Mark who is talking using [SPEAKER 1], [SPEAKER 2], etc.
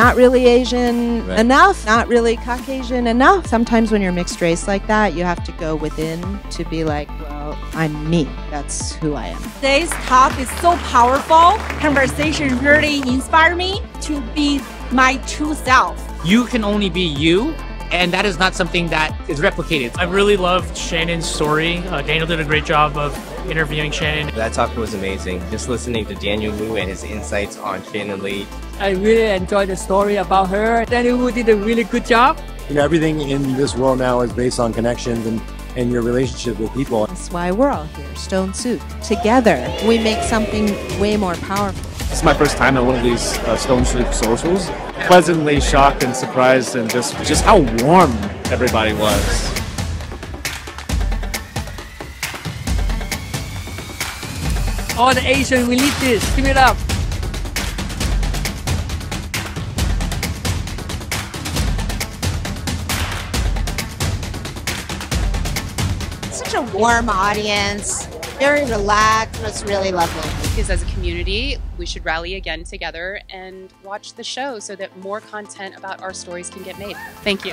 [SPEAKER 1] not really Asian
[SPEAKER 2] Right.
[SPEAKER 1] enough, not really Caucasian enough. Sometimes when you're mixed race like that, you have to go within to be like, well, I'm me. That's who I am.
[SPEAKER 3] Today's talk is so powerful. Conversation really inspired me to be my true self.
[SPEAKER 4] you can only be you and that is not something that is replicated
[SPEAKER 5] I really loved Shannon's story. Uh, Daniel did a great job of interviewing Shannon.
[SPEAKER 2] That talk was amazing. Just listening to Daniel Wu and his insights on Shannon Lee.
[SPEAKER 6] I really enjoyed the story about her. Daniel Wu did a really good job.
[SPEAKER 7] You know, everything in this world now is based on connections and, and your relationship with people.
[SPEAKER 1] That's why we're all here, Stone Soup. Together, we make something way more powerful.
[SPEAKER 8] This is my first time at one of these uh, Stone Soup socials. Pleasantly shocked and surprised, and just just how warm everybody was.
[SPEAKER 6] All the Asian, we need this. Give it up.
[SPEAKER 9] Such a warm audience, very relaxed. It was really lovely.
[SPEAKER 10] because as a community, we should rally again together and watch the show so that more content about our stories can get made. Thank you.